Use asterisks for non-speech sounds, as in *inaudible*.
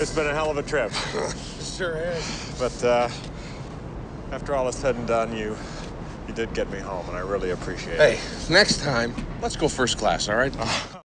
It's been a hell of a trip. *laughs* Sure is. But uh, after all is said and done, you you did get me home, and I really appreciate Hey, it. next time, let's go first class, all right? *laughs*